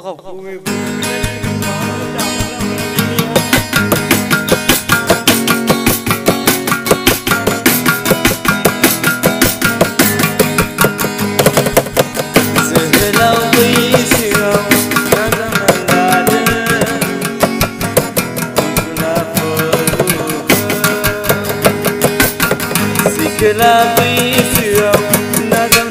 غفور Love is you, not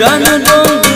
গান বন্ধু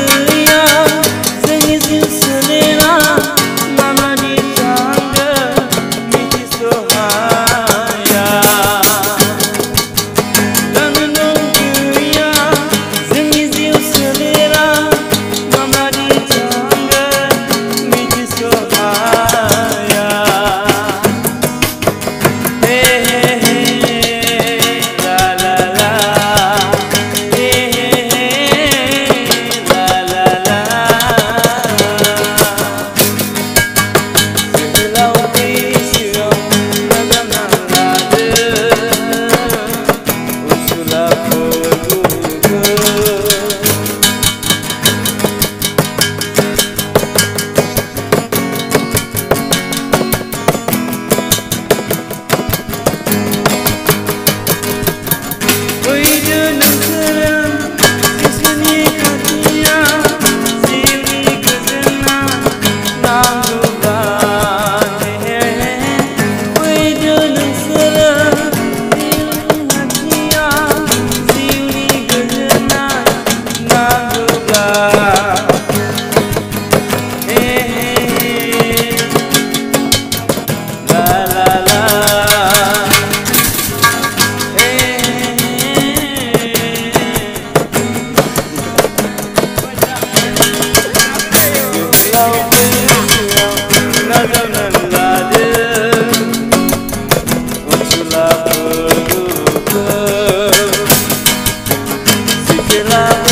love.